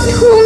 세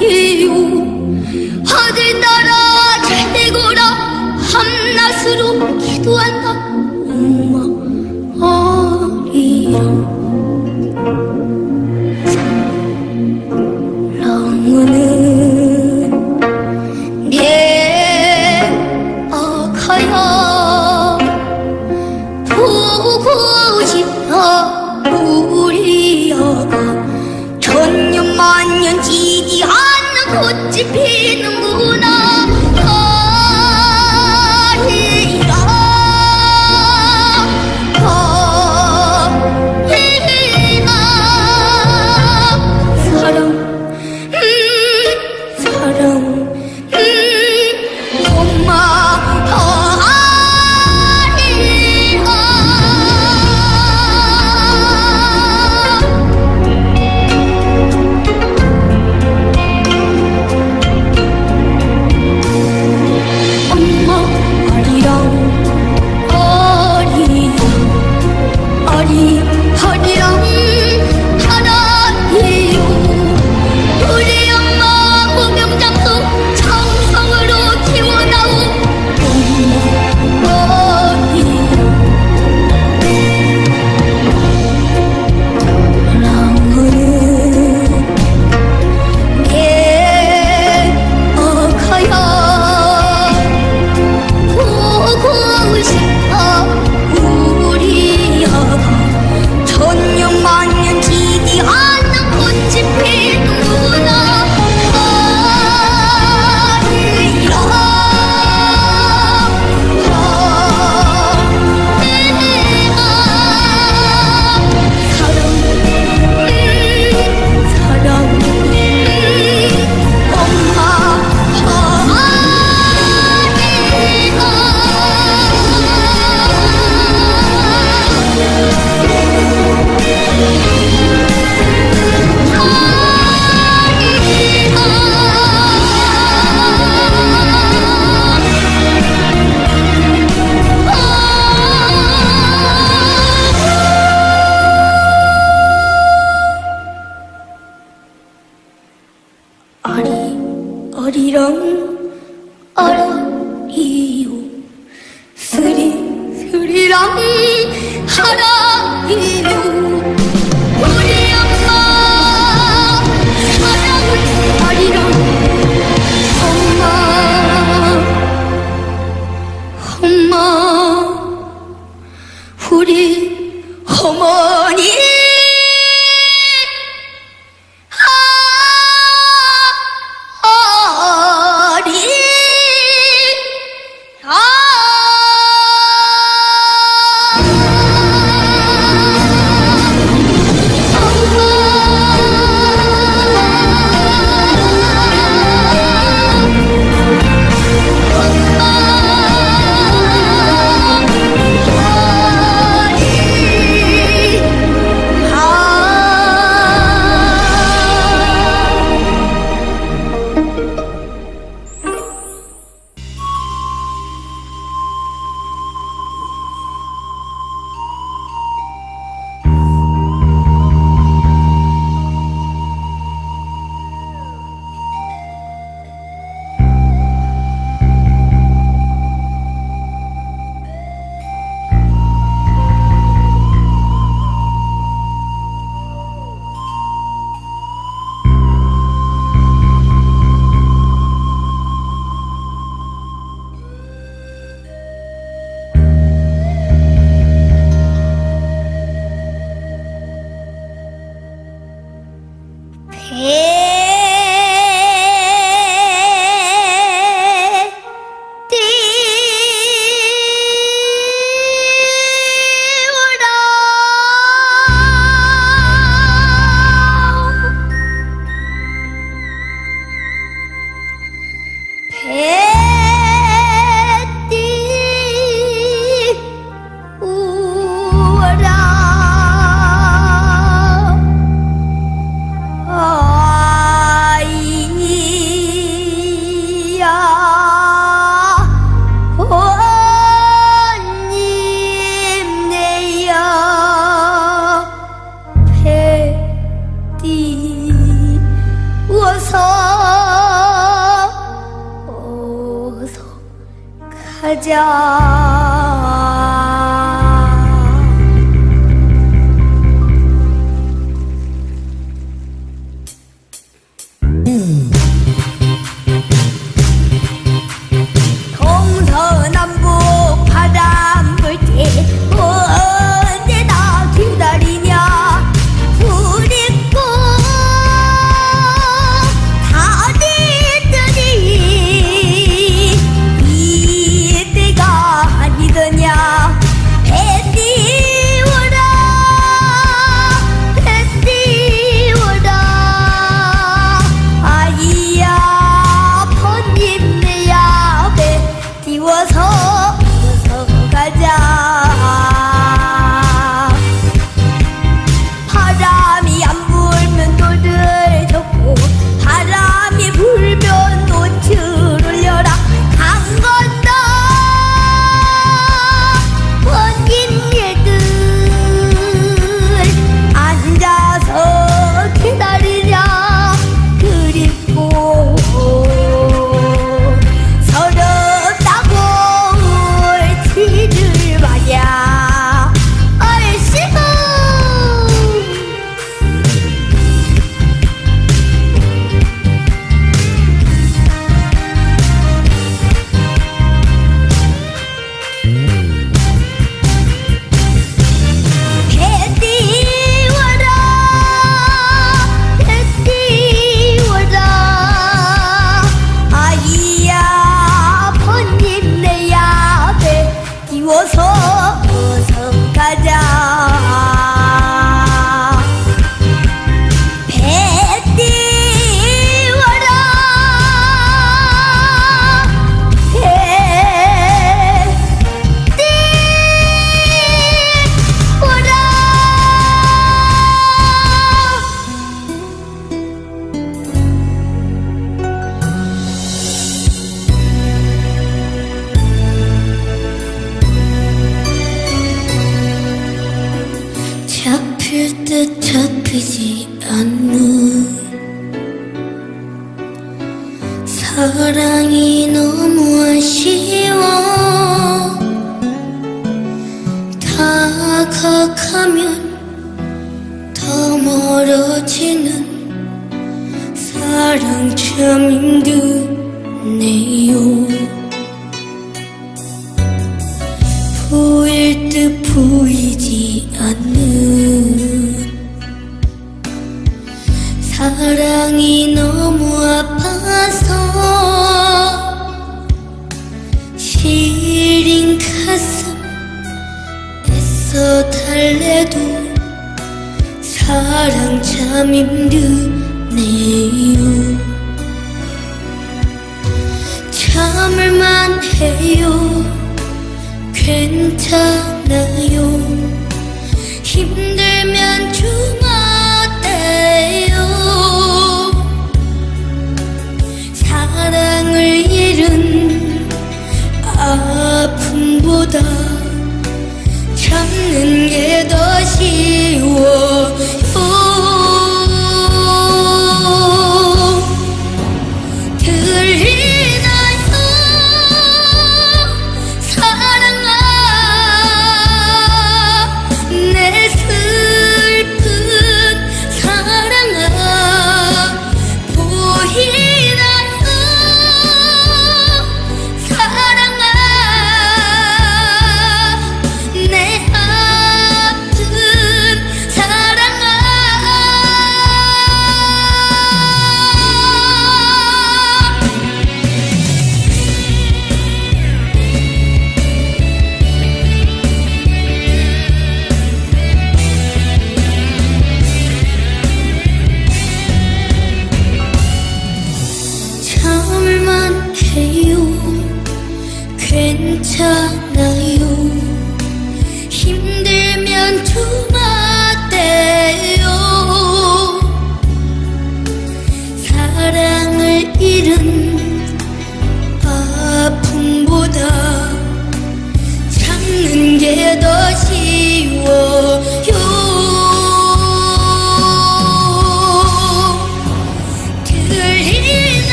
하라 우리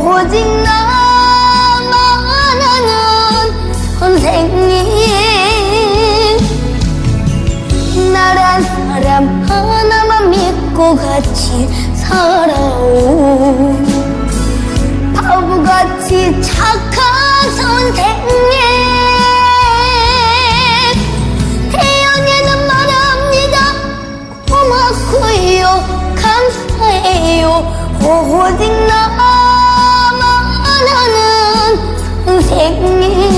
오직 나만 아는 선생님. 나란 사람 하나만 믿고 같이 살아온 바보같이 착한 선생님. 태연이는 말합니다. 고맙고요. 감사해요. 오직 나 天年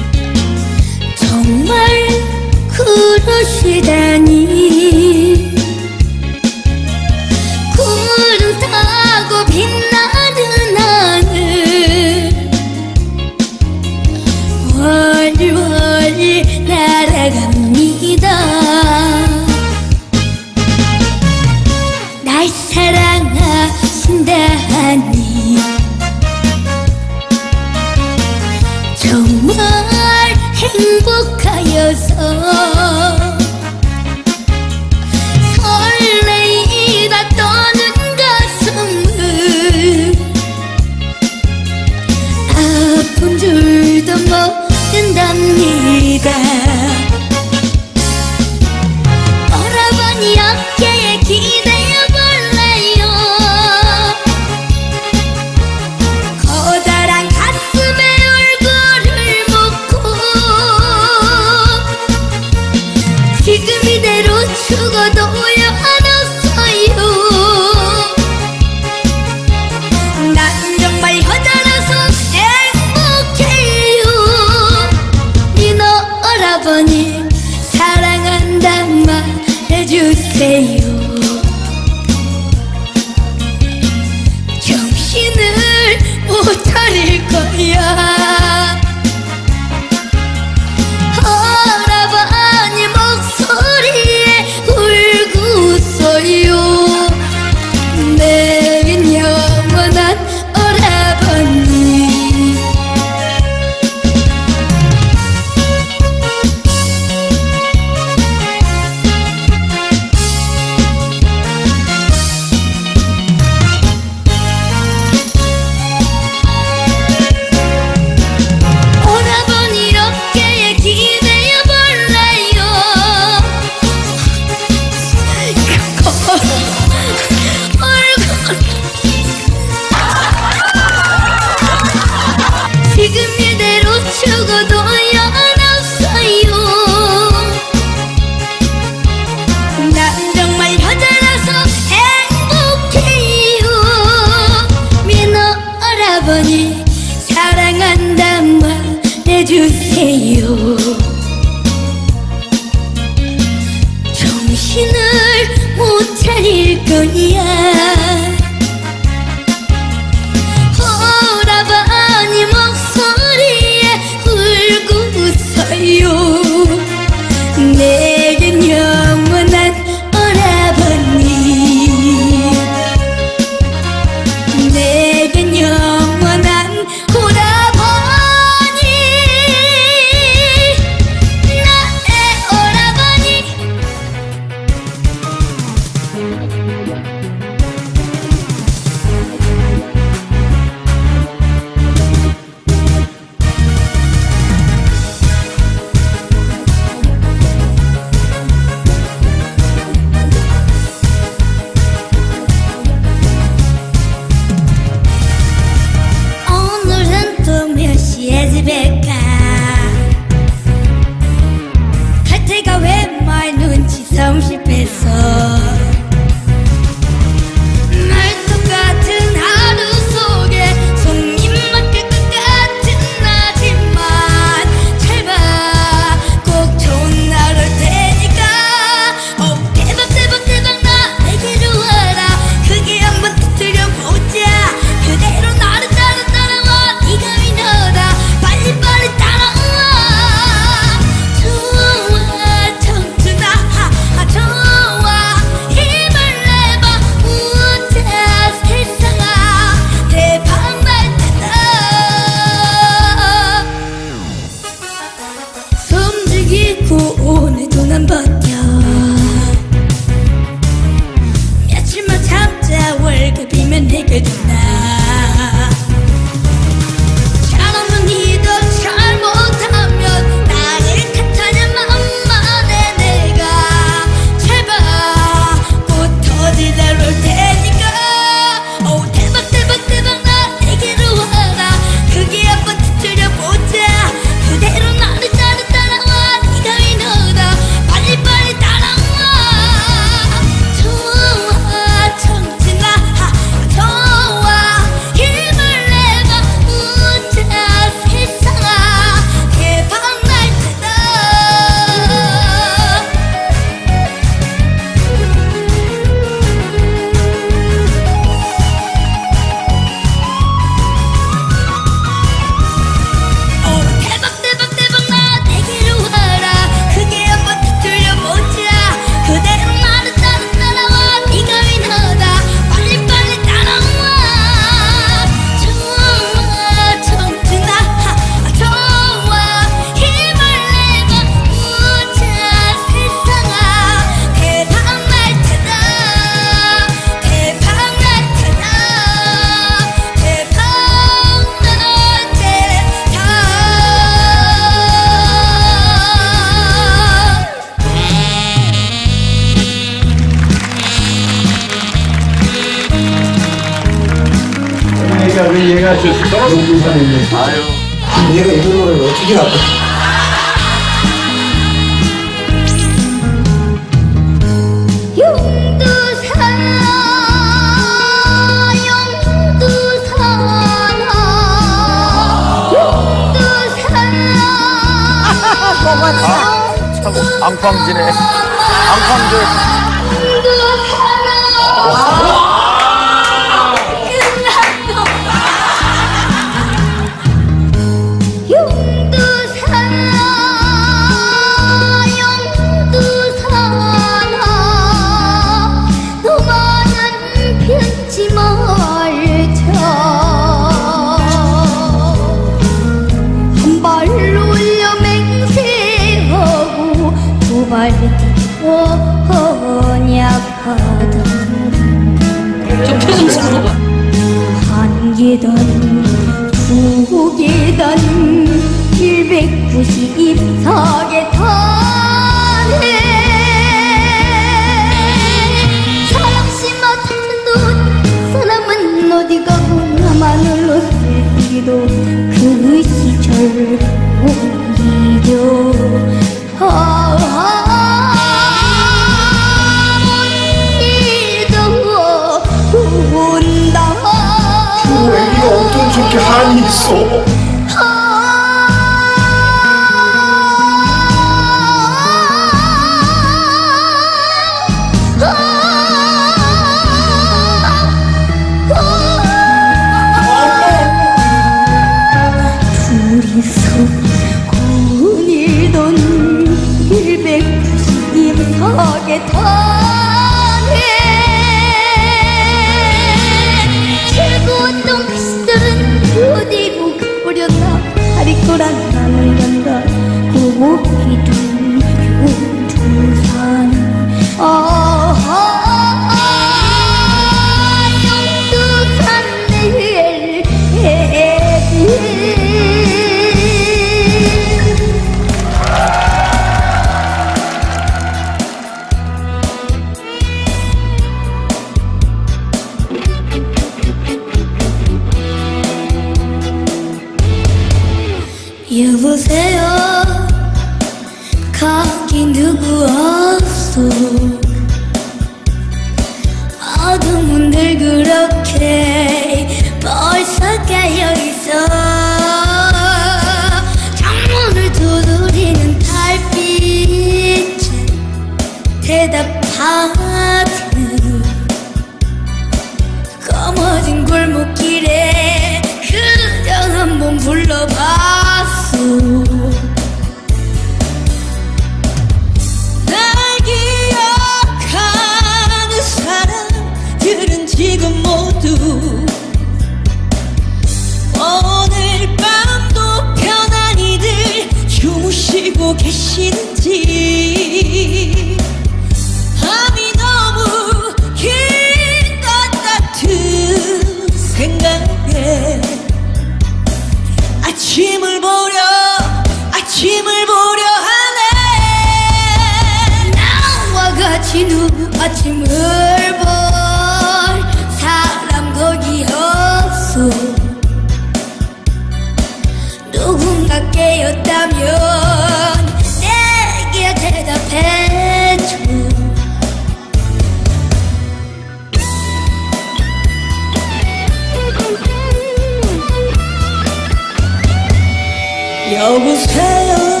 여보세요.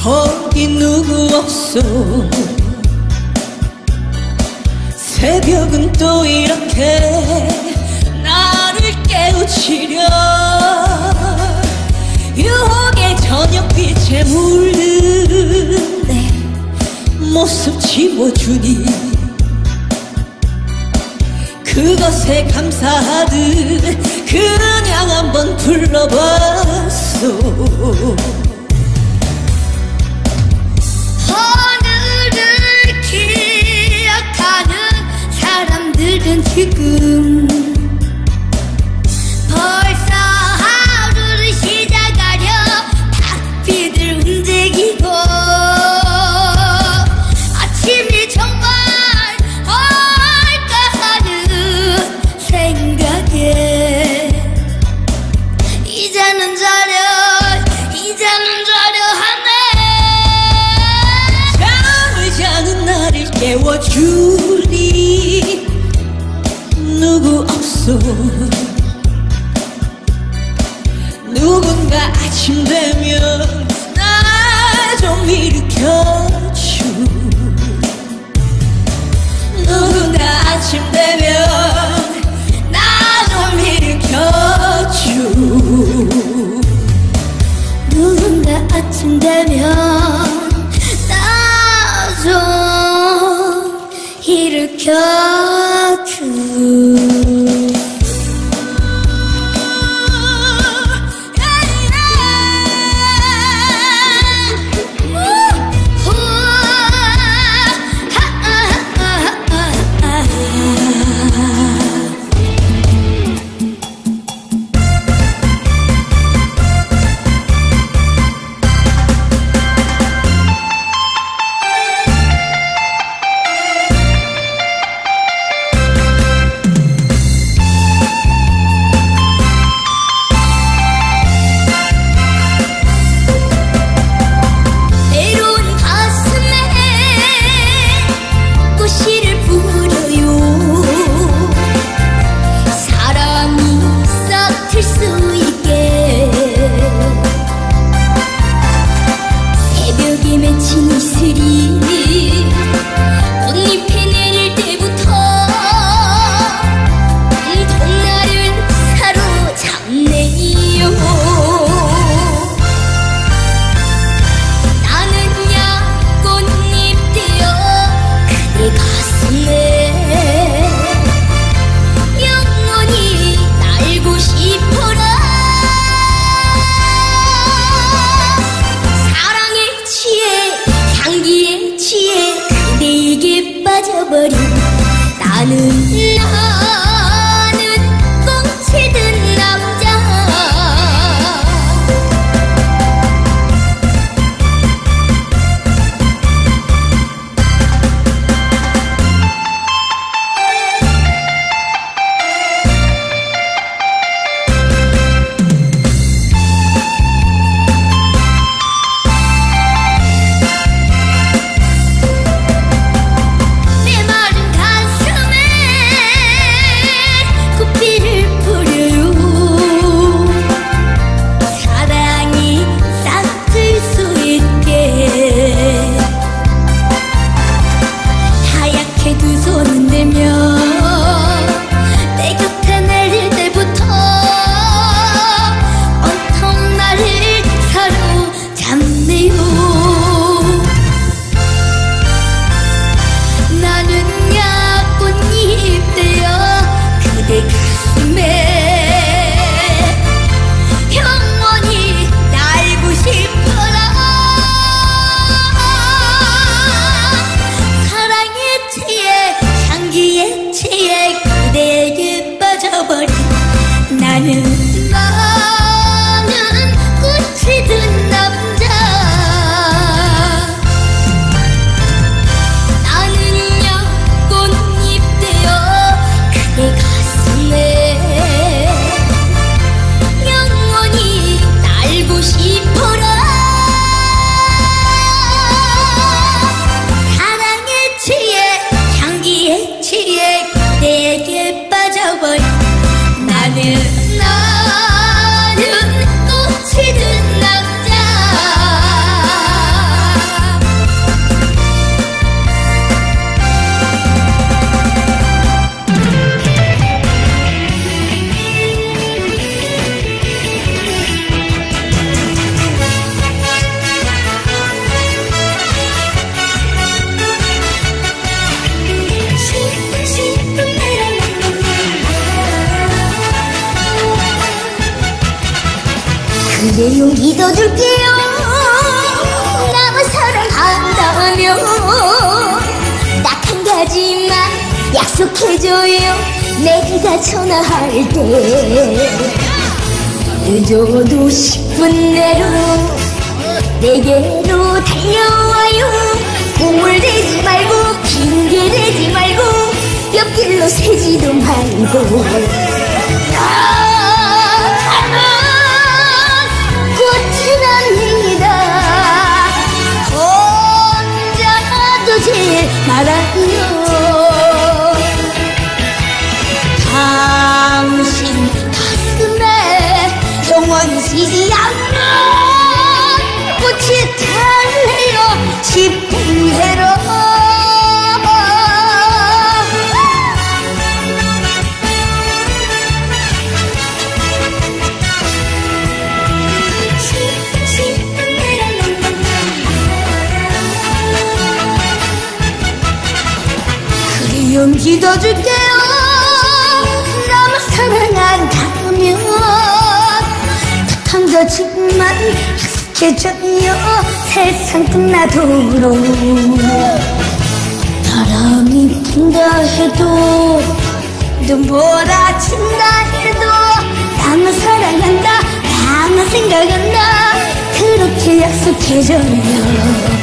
거기 누구 없소 새벽은 또 이렇게 나를 깨우치려. 유혹의 저녁빛에 물든 내 모습 지워주니. 그것에 감사하듯 그냥 한번 불러봤어. 하늘을 기억하는 사람들은 지금 내가 전화할 때 늦어도 10분 내로 내게로 달려와요. 꿈을 대지 말고 핑계 대지 말고 옆길로 새지도 말고. 집행해로 용기도 줄게요. 너무 사랑한다면 탕더 집만 깨졌냐? 세상 끝나도록 바람이 분다 해도 눈보라 친다 해도 나만 사랑한다 나만 생각한다. 그렇게 약속해줘요.